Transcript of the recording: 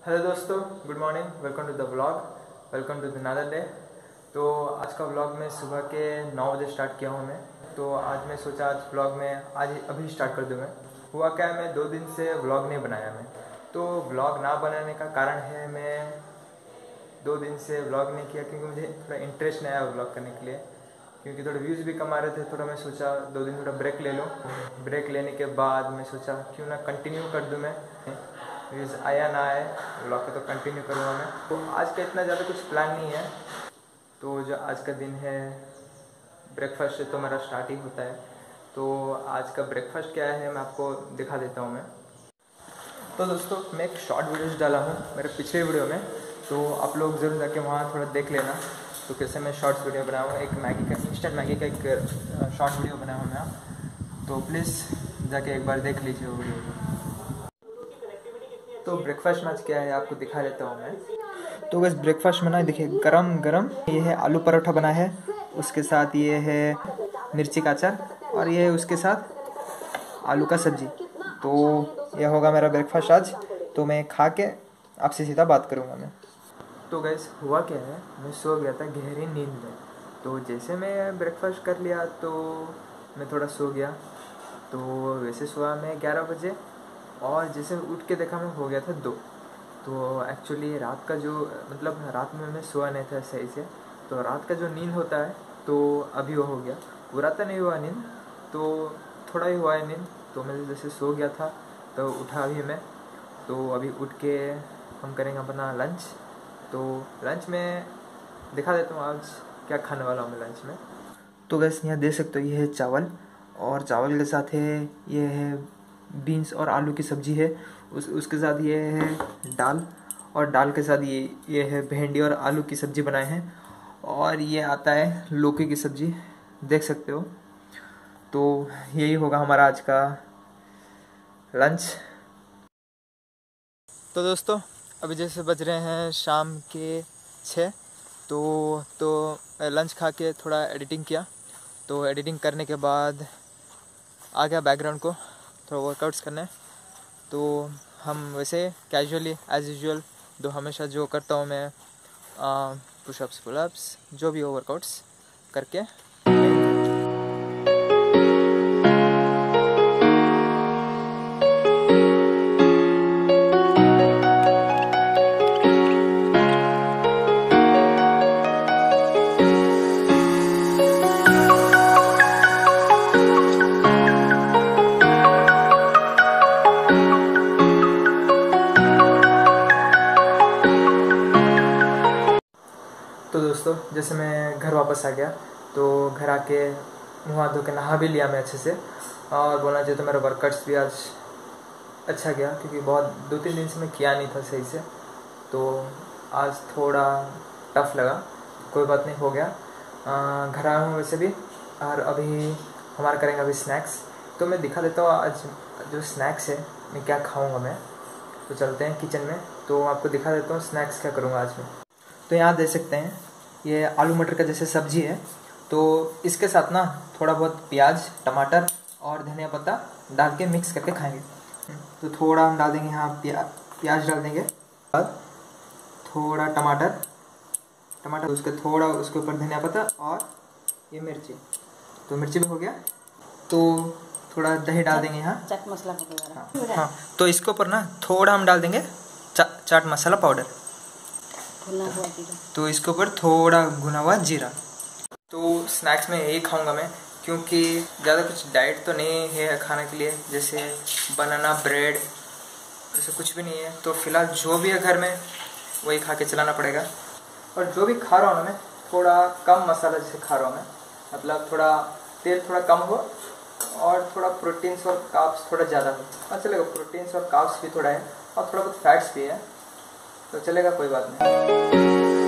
Hello दोस्तों good morning welcome to the vlog welcome to the another day तो आज का व्लॉग मैं सुबह के नौ बजे स्टार्ट किया हूँ मैं। तो आज मैं सोचा आज व्लॉग में, आज अभी स्टार्ट कर दूँ मैं। हुआ क्या है मैं दो दिन से व्लॉग नहीं बनाया मैं। तो व्लॉग ना बनाने का कारण है, मैं दो दिन से व्लॉग नहीं किया क्योंकि मुझे थोड़ा इंटरेस्ट नहीं आया व्लॉग करने के लिए। क्योंकि थोड़े व्यूज़ भी कम आ रहे थे, थोड़ा मैं सोचा दो दिन थोड़ा ब्रेक ले लूँ। ब्रेक लेने के बाद मैं सोचा क्यों ना कंटिन्यू कर दूँ मैं। व्यूज़ आया ना आए। ब्लॉग को तो कंटिन्यू करूँगा मैं। तो आज का इतना ज़्यादा कुछ प्लान नहीं है। तो जो आज का दिन है ब्रेकफास्ट से तो मेरा स्टार्ट ही होता है। तो आज का ब्रेकफास्ट क्या है, मैं आपको दिखा देता हूँ मैं। तो दोस्तों, मैं एक शॉर्ट वीडियोज़ डाला हूँ मेरे पिछले वीडियो में। तो आप लोग ज़रूर जाके वहाँ थोड़ा देख लेना। तो कैसे मैं शॉर्ट्स वीडियो बनाऊँ, एक मैगी का इंस्टेंट मैगी का एक शॉर्ट वीडियो बनाया हूँ मैं। तो प्लीज़ जाके एक बार देख लीजिए वो वीडियो तो ब्रेकफास्ट में आज क्या है? आपको दिखा देता हूँ मैं। तो बस ब्रेकफास्ट में ना देखिए, गरम गरम। ये है आलू परोठा बना है। उसके साथ ये है मिर्ची का अचार और ये है उसके साथ आलू का सब्ज़ी। तो यह होगा मेरा ब्रेकफास्ट आज। तो मैं खा के आपसे सीधा बात करूँगा मैं। तो गैस हुआ क्या है? मैं सो गया था गहरी नींद में। तो जैसे मैं ब्रेकफास्ट कर लिया तो मैं थोड़ा सो गया। तो वैसे सोया मैं ग्यारह बजे और जैसे उठ के देखा मैं हो गया था दो। तो एक्चुअली रात का जो मतलब रात में मैं सोया नहीं था सही से तो रात का जो नींद होता है तो अभी वो हो गया। पूरा तो नहीं हुआ नींद तो थोड़ा ही हुआ है नींद तो मैं जैसे सो गया था तो उठा अभी मैं। तो अभी उठ के हम करेंगे अपना लंच तो लंच में दिखा देता हूँ आज क्या खाने वाला हूँ मैं लंच में। तो गैस यहाँ देख सकते हो, ये है चावल। और चावल के साथ है, ये है बीन्स और आलू की सब्ज़ी है। उस, उसके साथ ये है दाल और दाल के साथ ये ये है भिंडी और आलू की सब्ज़ी बनाए हैं। और ये आता है लौकी की सब्ज़ी, देख सकते हो। तो यही होगा हमारा आज का लंच। तो दोस्तों, अभी जैसे बज रहे हैं शाम के छः तो तो लंच खा के थोड़ा एडिटिंग किया। तो एडिटिंग करने के बाद आ गया बैकग्राउंड को। थोड़ा वर्कआउट्स करना है। तो हम वैसे कैजुअली एज यूजल जो हमेशा जो करता हूँ मैं पुशअप्स पुलअप्स जो भी हो वर्कआउट्स करके तो दोस्तों, जैसे मैं घर वापस आ गया तो घर आके मुँह धो के नहा भी लिया मैं अच्छे से। और बोलना चाहिए तो मेरा वर्कआउट्स भी आज अच्छा गया, क्योंकि बहुत दो तीन दिन से मैं किया नहीं था सही से। तो आज थोड़ा टफ लगा, कोई बात नहीं, हो गया। घर आया हूँ वैसे भी, और अभी हमारा करेंगे अभी स्नैक्स तो मैं दिखा देता हूँ आज जो स्नैक्स है, मैं क्या खाऊँगा मैं। तो चलते हैं किचन में तो आपको दिखा देता हूँ स्नैक्स क्या करूँगा आज मैं। तो यहाँ देख सकते हैं ये आलू मटर का जैसे सब्ज़ी है तो इसके साथ ना थोड़ा बहुत प्याज टमाटर और धनिया पत्ता डाल के मिक्स करके खाएँगे। तो थोड़ा हम डाल देंगे यहाँ प्या, प्याज डाल देंगे और थोड़ा टमाटर टमाटर उसके थोड़ा उसके ऊपर धनिया पत्ता और ये मिर्ची तो मिर्ची भी हो गया तो थोड़ा दही डाल देंगे यहाँ। चाट मसाला हाँ, हाँ तो इसके ऊपर ना थोड़ा हम डाल देंगे चा, चाट मसाला पाउडर। तो इसके ऊपर थोड़ा भुना हुआ जीरा। तो स्नैक्स में यही खाऊँगा मैं, क्योंकि ज़्यादा कुछ डाइट तो नहीं है खाने के लिए, जैसे बनाना ब्रेड ऐसे कुछ भी नहीं है। तो फ़िलहाल जो भी है घर में, वही खा के चलाना पड़ेगा। और जो भी खा रहा हूँ मैं, थोड़ा कम मसाला जैसे खा रहा हूँ मैं। मतलब थोड़ा तेल थोड़ा कम हो, और थोड़ा प्रोटीन्स और काप्स थोड़ा ज़्यादा हो। अच्छा चलेगा प्रोटीन्स और काप्स भी थोड़ा है, और थोड़ा बहुत फैट्स भी है। तो चलेगा कोई बात नहीं।